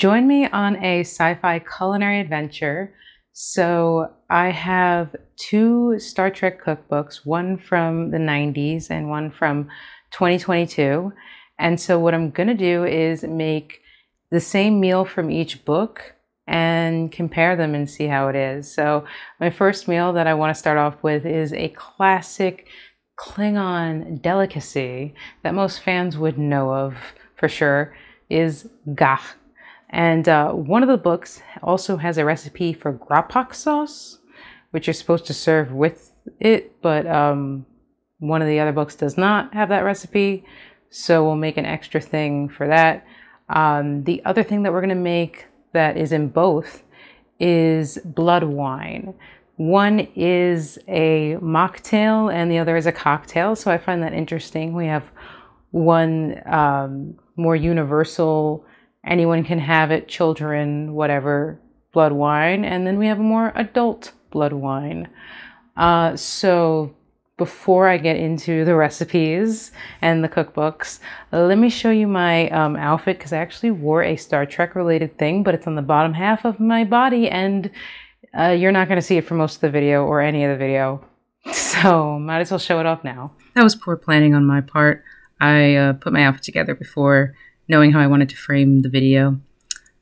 Join me on a sci fi culinary adventure. So, I have two Star Trek cookbooks, one from the 90s and one from 2022. And so, what I'm going to do is make the same meal from each book and compare them and see how it is. So, my first meal that I want to start off with is a classic Klingon delicacy that most fans would know of for sure is gagh. And uh, one of the books also has a recipe for grapok sauce, which you're supposed to serve with it, but um, one of the other books does not have that recipe. So we'll make an extra thing for that. Um, the other thing that we're going to make that is in both is blood wine. One is a mocktail and the other is a cocktail. So I find that interesting. We have one um, more universal, anyone can have it, children, whatever, blood wine. And then we have a more adult blood wine. Uh, so before I get into the recipes and the cookbooks, let me show you my um, outfit because I actually wore a Star Trek related thing, but it's on the bottom half of my body and uh, you're not going to see it for most of the video or any of the video. So might as well show it off now. That was poor planning on my part. I uh, put my outfit together before knowing how I wanted to frame the video.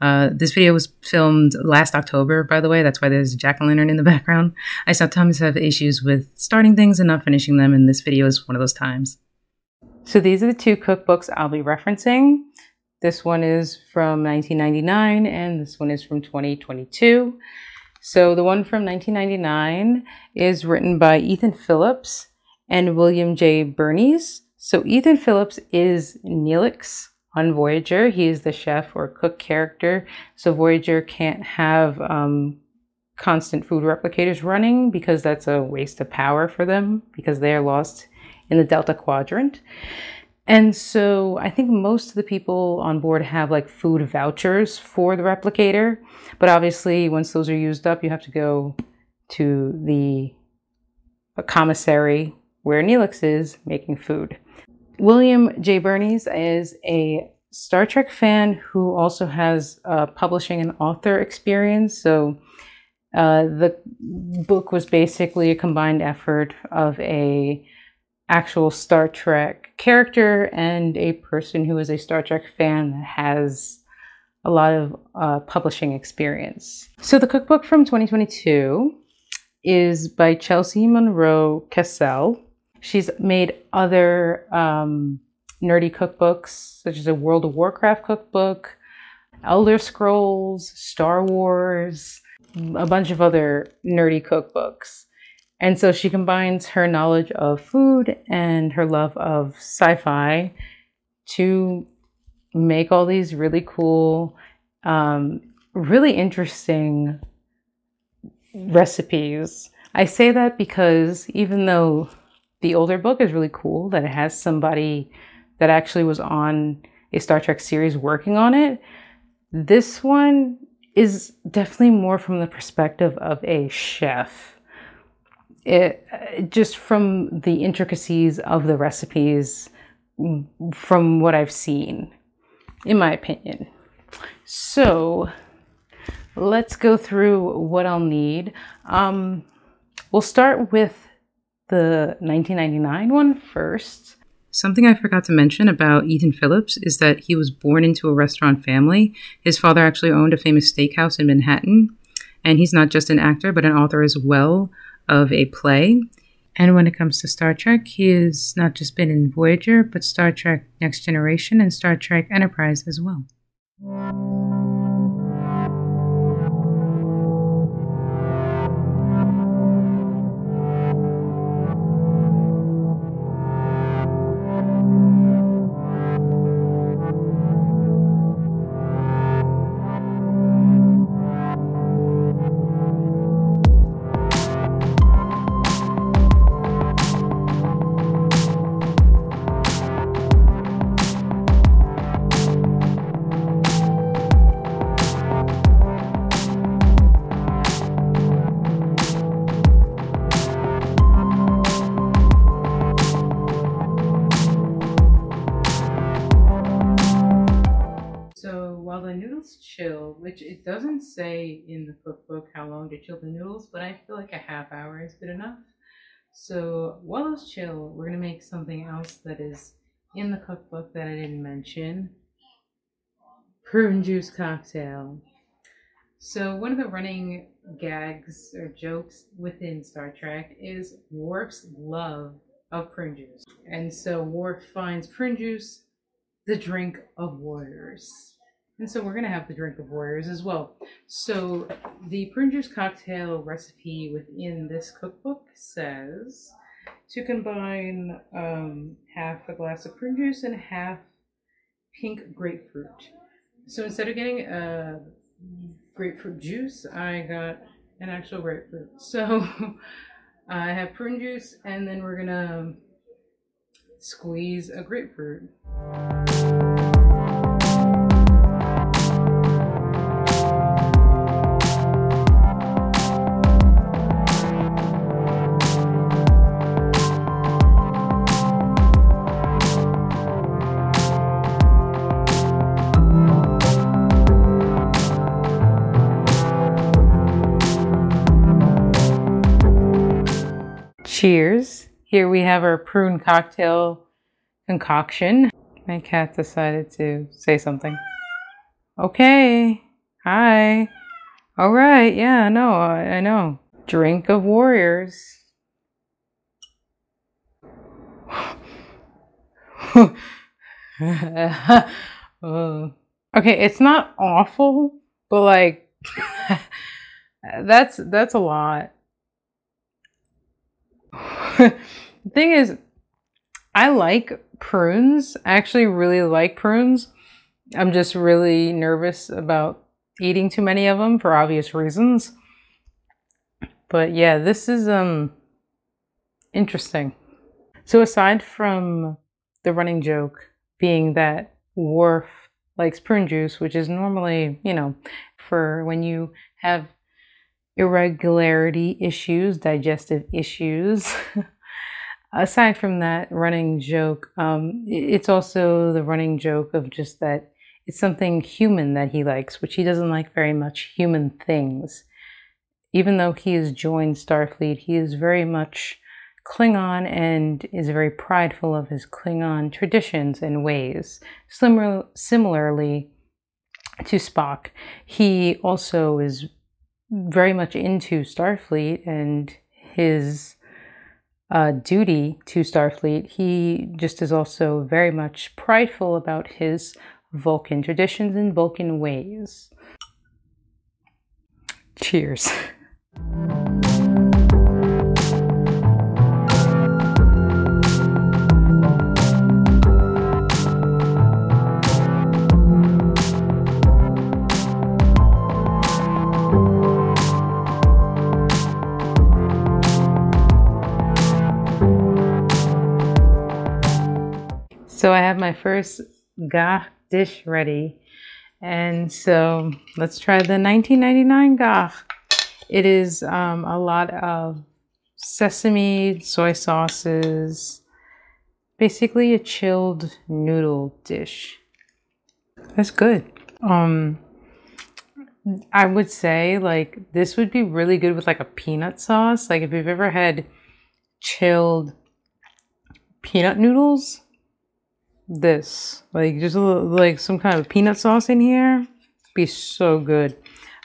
Uh, this video was filmed last October, by the way. That's why there's a jack-o'-lantern in the background. I sometimes have issues with starting things and not finishing them, and this video is one of those times. So these are the two cookbooks I'll be referencing. This one is from 1999, and this one is from 2022. So the one from 1999 is written by Ethan Phillips and William J. Birnes. So Ethan Phillips is Neelix on Voyager. He is the chef or cook character. So Voyager can't have um, constant food replicators running because that's a waste of power for them because they are lost in the Delta Quadrant. And so I think most of the people on board have like food vouchers for the replicator. But obviously, once those are used up, you have to go to the commissary where Neelix is making food. William J. Birnes is a Star Trek fan who also has uh, publishing and author experience. So uh, the book was basically a combined effort of a actual Star Trek character and a person who is a Star Trek fan that has a lot of uh, publishing experience. So the cookbook from 2022 is by Chelsea Monroe Cassel. She's made other um, nerdy cookbooks, such as a World of Warcraft cookbook, Elder Scrolls, Star Wars, a bunch of other nerdy cookbooks. And so she combines her knowledge of food and her love of sci fi to make all these really cool, um, really interesting recipes. I say that because even though the older book is really cool, that it has somebody that actually was on a Star Trek series working on it, this one is definitely more from the perspective of a chef it, just from the intricacies of the recipes from what I've seen, in my opinion. So let's go through what I'll need. Um, we'll start with the 1999 one first. Something I forgot to mention about Ethan Phillips is that he was born into a restaurant family. His father actually owned a famous steakhouse in Manhattan, and he's not just an actor, but an author as well of a play. And when it comes to Star Trek, he has not just been in Voyager, but Star Trek Next Generation and Star Trek Enterprise as well. It doesn't say in the cookbook how long to chill the noodles, but I feel like a half hour is good enough. So while those chill, we're gonna make something else that is in the cookbook that I didn't mention. Prune juice cocktail. So one of the running gags or jokes within Star Trek is Worf's love of prune juice. And so Worf finds prune juice the drink of warriors. And so we're going to have the drink of warriors as well. So the prune juice cocktail recipe within this cookbook says to combine um, half a glass of prune juice and half pink grapefruit. So instead of getting a grapefruit juice, I got an actual grapefruit. So I have prune juice and then we're gonna squeeze a grapefruit. Cheers. Here we have our prune cocktail concoction. My cat decided to say something. Okay. Hi. All right. Yeah, no, I, I know. Drink of warriors. Okay, it's not awful, but like that's that's a lot. the thing is, I like prunes. I actually really like prunes. I'm just really nervous about eating too many of them for obvious reasons. But yeah, this is um interesting. So aside from the running joke being that Worf likes prune juice, which is normally, you know, for when you have irregularity issues, digestive issues. Aside from that running joke, um, it's also the running joke of just that it's something human that he likes, which he doesn't like very much human things. Even though he has joined Starfleet, he is very much Klingon and is very prideful of his Klingon traditions and ways. Similar, similarly to Spock, he also is very much into Starfleet and his uh, duty to Starfleet, he just is also very much prideful about his Vulcan traditions and Vulcan ways. Cheers. So I have my first gagh dish ready. And so let's try the 1999 gagh. It is um, a lot of sesame, soy sauces, basically a chilled noodle dish. That's good. Um, I would say like this would be really good with like a peanut sauce. Like if you've ever had chilled peanut noodles, this. Like just a little, like some kind of peanut sauce in here. Be so good.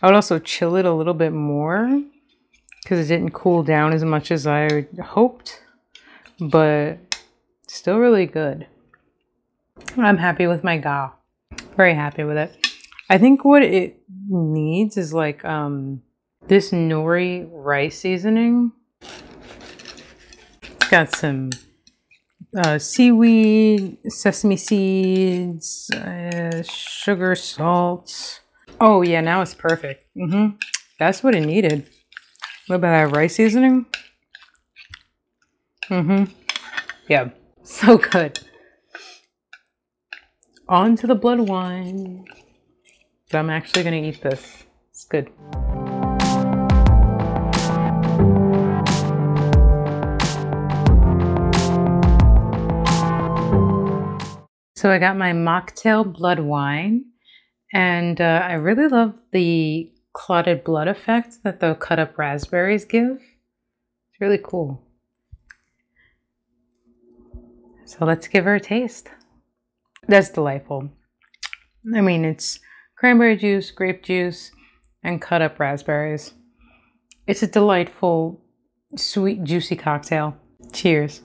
I would also chill it a little bit more because it didn't cool down as much as I hoped, but still really good. I'm happy with my gagh. Very happy with it. I think what it needs is like um this nori rice seasoning. It's got some uh, seaweed, sesame seeds, uh, sugar, salt. Oh yeah, now it's perfect. Mm -hmm. That's what it needed. A little bit of rice seasoning. Mm-hmm. Yeah, so good. On to the blood wine. I'm actually gonna eat this. It's good. So I got my mocktail blood wine And uh, I really love the clotted blood effect that the cut up raspberries give. It's really cool. So let's give her a taste. That's delightful. I mean, it's cranberry juice, grape juice, and cut up raspberries. It's a delightful, sweet, juicy cocktail. Cheers.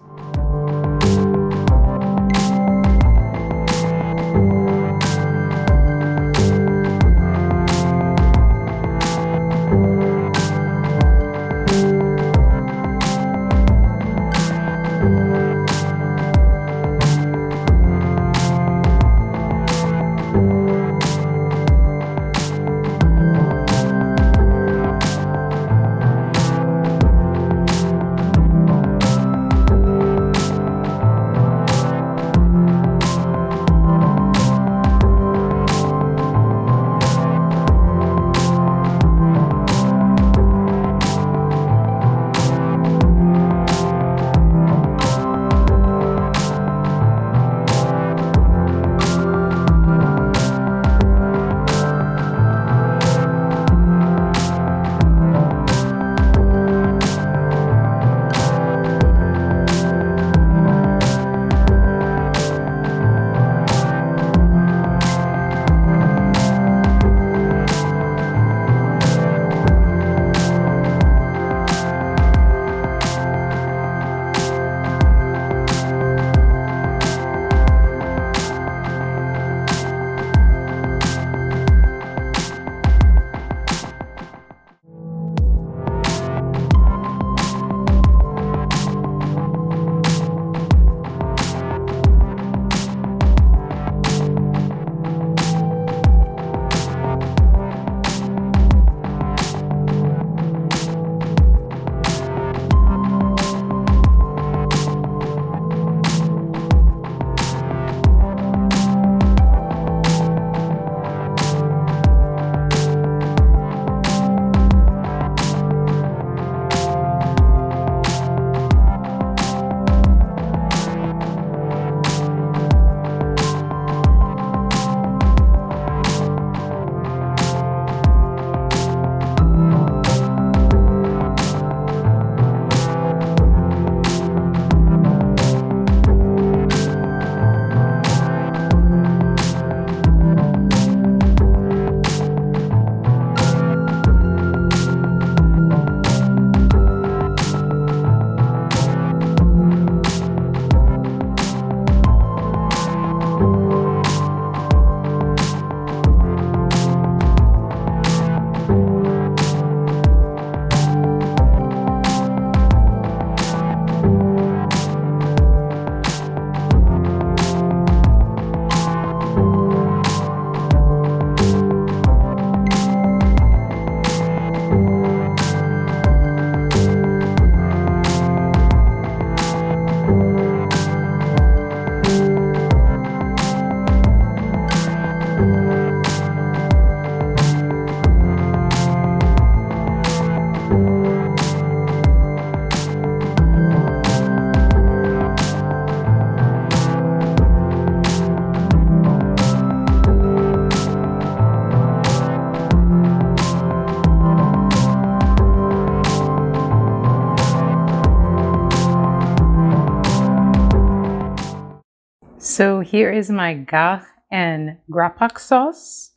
So here is my gagh and grapok sauce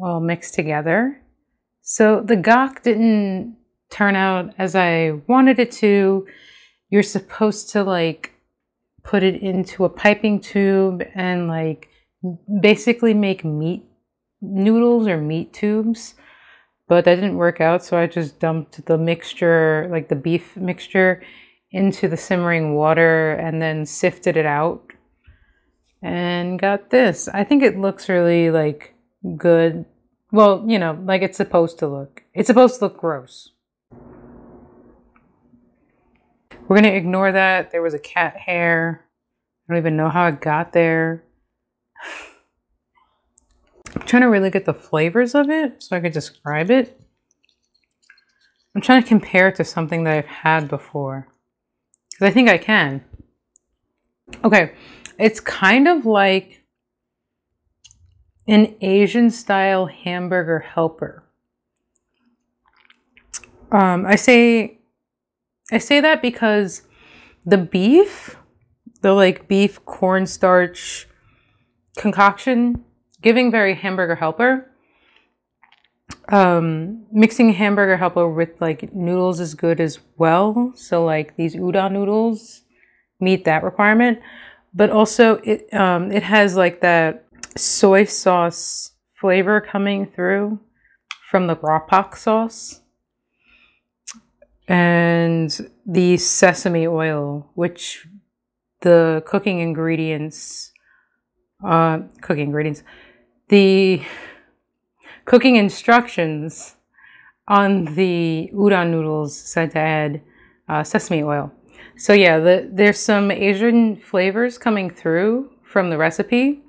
all mixed together. So the gagh didn't turn out as I wanted it to. You're supposed to like put it into a piping tube and like basically make meat noodles or meat tubes. But that didn't work out, so I just dumped the mixture, like the beef mixture, into the simmering water and then sifted it out and got this. I think it looks really like good. Well, you know, like it's supposed to look. It's supposed to look gross. We're going to ignore that. There was a cat hair. I don't even know how it got there. I'm trying to really get the flavors of it so I could describe it. I'm trying to compare it to something that I've had before. Because I think I can. Okay, it's kind of like an Asian style hamburger helper. Um, I say I say that because the beef, the like beef cornstarch concoction, giving very hamburger helper. Um, mixing hamburger helper with like noodles is good as well. So like these udon noodles meet that requirement, but also it um, it has like that soy sauce flavor coming through from the grapok sauce and the sesame oil, which the cooking ingredients, uh, cooking ingredients, the cooking instructions on the udon noodles said to add uh, sesame oil. So yeah, the, there's some Asian flavors coming through from the recipe.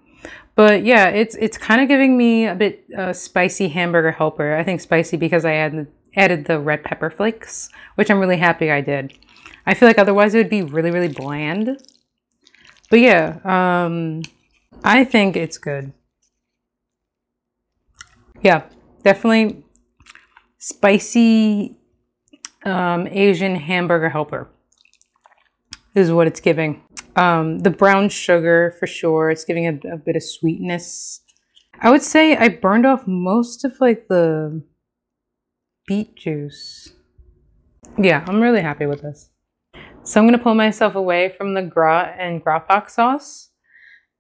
But yeah, it's it's kind of giving me a bit uh, spicy hamburger helper. I think spicy because I added added the red pepper flakes, which I'm really happy I did. I feel like otherwise it would be really really bland. But yeah, um, I think it's good. Yeah, definitely spicy um, Asian hamburger helper is what it's giving. Um, the brown sugar for sure. It's giving a, a bit of sweetness. I would say I burned off most of like the beet juice. Yeah, I'm really happy with this. So I'm going to pull myself away from the gagh and grapok sauce.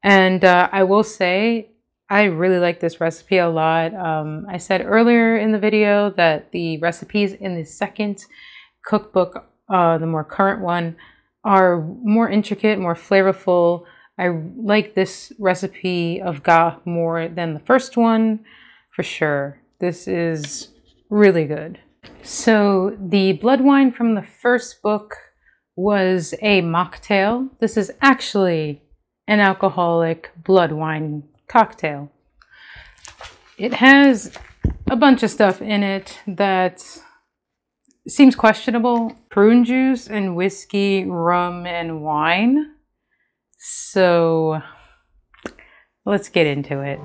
And uh, I will say, I really like this recipe a lot. Um, I said earlier in the video that the recipes in the second cookbook, uh, the more current one, are more intricate, more flavorful. I like this recipe of gagh more than the first one, for sure. This is really good. So the blood wine from the first book was a mocktail. This is actually an alcoholic blood wine cocktail. It has a bunch of stuff in it that seems questionable. Prune juice and whiskey, rum and wine. So let's get into it.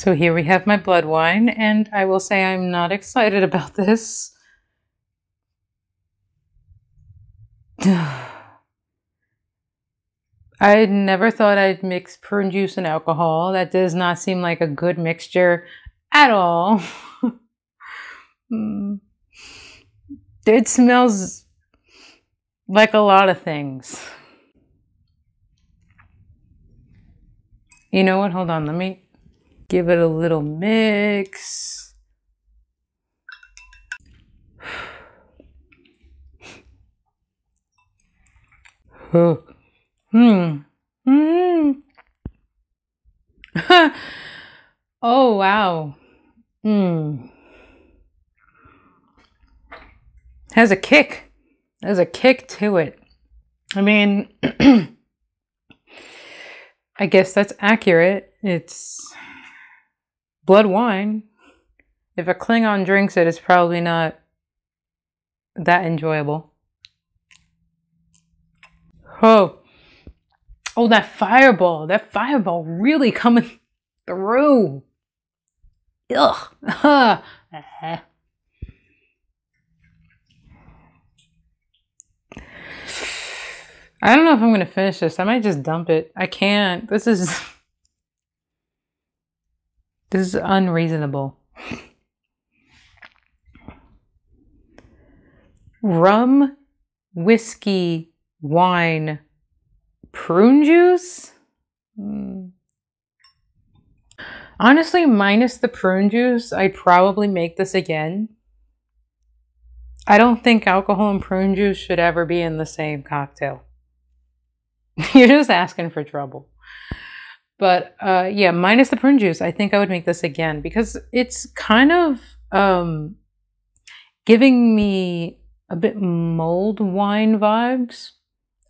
So here we have my blood wine, and I will say I'm not excited about this. I never thought I'd mix prune juice and alcohol. That does not seem like a good mixture at all. Hmm. it smells like a lot of things. You know what? Hold on. Let me Give it a little mix. hmm. Hmm. oh wow. Hmm. Has a kick. There's a kick to it. I mean, I guess that's accurate. It's blood wine. If a Klingon drinks it, it's probably not that enjoyable. Oh, oh, that fireball! That fireball really coming through. Ugh. I don't know if I'm going to finish this. I might just dump it. I can't. This is. This is unreasonable. Rum, whiskey, wine, prune juice? Mm. Honestly, minus the prune juice, I'd probably make this again. I don't think alcohol and prune juice should ever be in the same cocktail. You're just asking for trouble. But uh, yeah, minus the prune juice, I think I would make this again because it's kind of um, giving me a bit mulled wine vibes.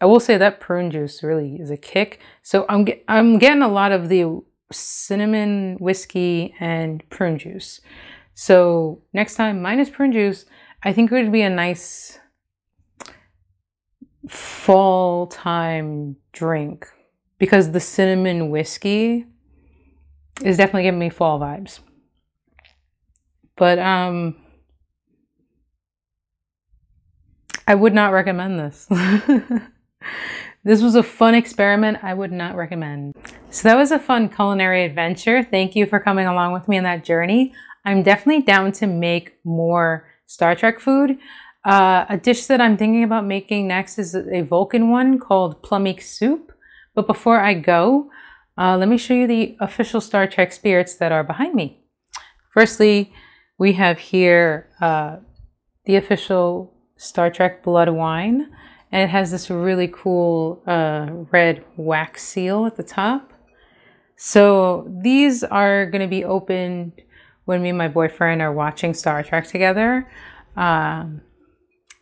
I will say that prune juice really is a kick. So I'm get, I'm getting a lot of the cinnamon whiskey and prune juice. So next time minus prune juice, I think it would be a nice fall time drink because the cinnamon whiskey is definitely giving me fall vibes. But um I would not recommend this. this was a fun experiment I would not recommend. So that was a fun culinary adventure. Thank you for coming along with me on that journey. I'm definitely down to make more Star Trek food. Uh, a dish that I'm thinking about making next is a Vulcan one called Plomeek Soup. But before I go, uh, let me show you the official Star Trek spirits that are behind me. Firstly, we have here uh, the official Star Trek blood wine, and it has this really cool uh, red wax seal at the top. So these are going to be opened when me and my boyfriend are watching Star Trek together, um,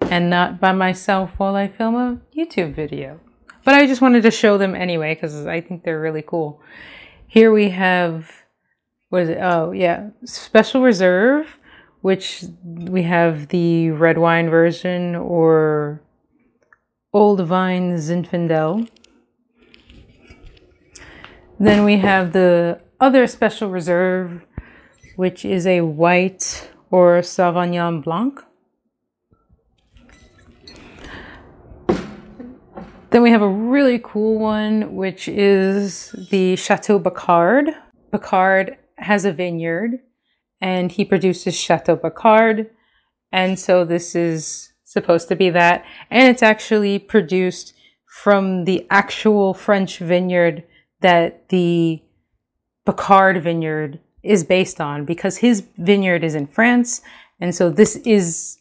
and not by myself while I film a YouTube video. But I just wanted to show them anyway because I think they're really cool. Here we have, what is it? Oh, yeah, Special Reserve, which we have the red wine version or Old Vine Zinfandel. Then we have the other Special Reserve, which is a white or Sauvignon Blanc. Then we have a really cool one, which is the Chateau Picard. Picard has a vineyard and he produces Chateau Picard. And so this is supposed to be that. And it's actually produced from the actual French vineyard that the Picard vineyard is based on because his vineyard is in France. And so this is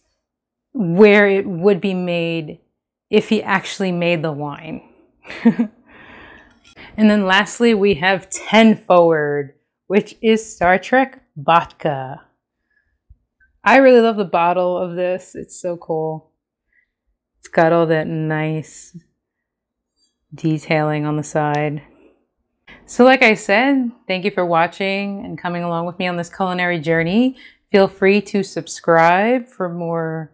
where it would be made if he actually made the wine. and then lastly, we have 10 Forward, which is Star Trek Vodka. I really love the bottle of this. It's so cool. It's got all that nice detailing on the side. So like I said, thank you for watching and coming along with me on this culinary journey. Feel free to subscribe for more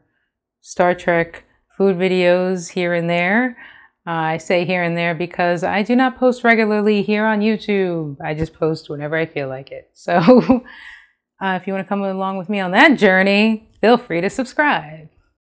Star Trek food videos here and there. Uh, I say here and there because I do not post regularly here on YouTube. I just post whenever I feel like it. So uh, if you want to come along with me on that journey, feel free to subscribe.